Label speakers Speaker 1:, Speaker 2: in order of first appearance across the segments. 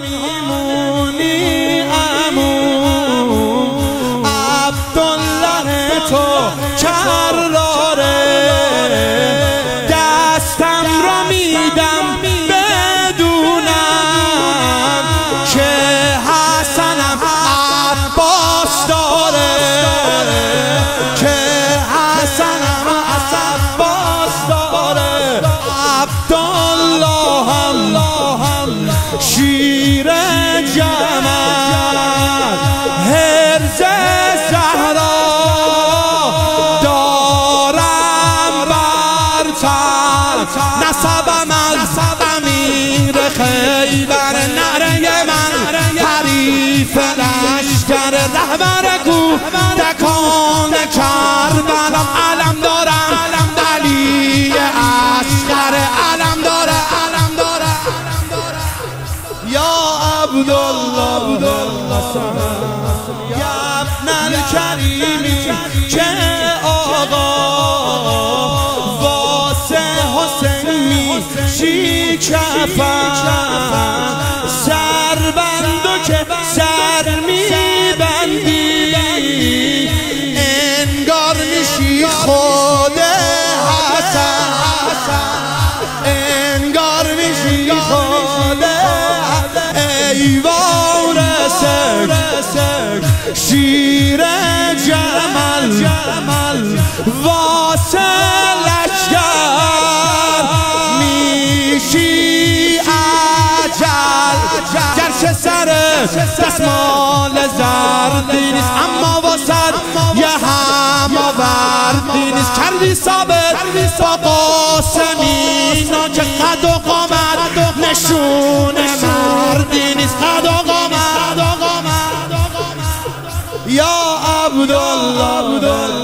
Speaker 1: mommy. Oh. شیر جمال هرز زهرا دارم برتر. نسبم از امیر خیبر نره من حریف لشکر. رهبر کو دکان کربلم علم دارم عبدالله یا ابن الکریمی که آقا واسه حسین می شکفن سربندو که سر میبندی. انگار میشی خود حسن. انگار میشی خود شیر جمل واسه لشکر میشی عجل گرچه سر دستمال زردی نیست اما واسد یه هم آوردی نیست. کردی ثابت با قاسمی که قد و قامت نشون مردی نیست. قد یا عبدالله.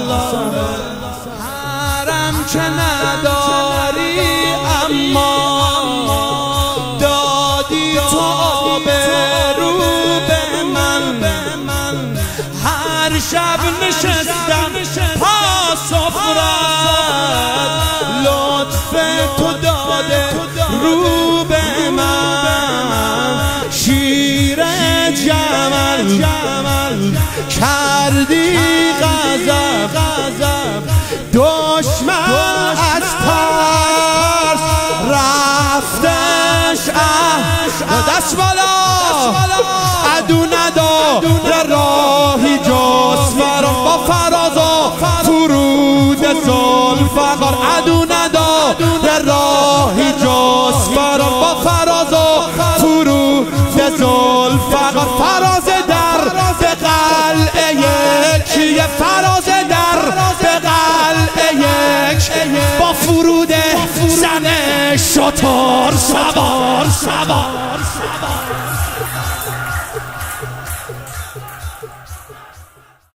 Speaker 1: حرم که نداری اما دادی تو آبرو به من. هر شب نشستم پا سفرت لطف تو داده رو به من. شیر جمل کردی غضب دشمن از ترس رفتش اه دست بالا عدو نداره راهی جز فرام با فراز و فرود زلفقار عدو نداره راهی جز فرام با فراز و فرود زلفقار فراز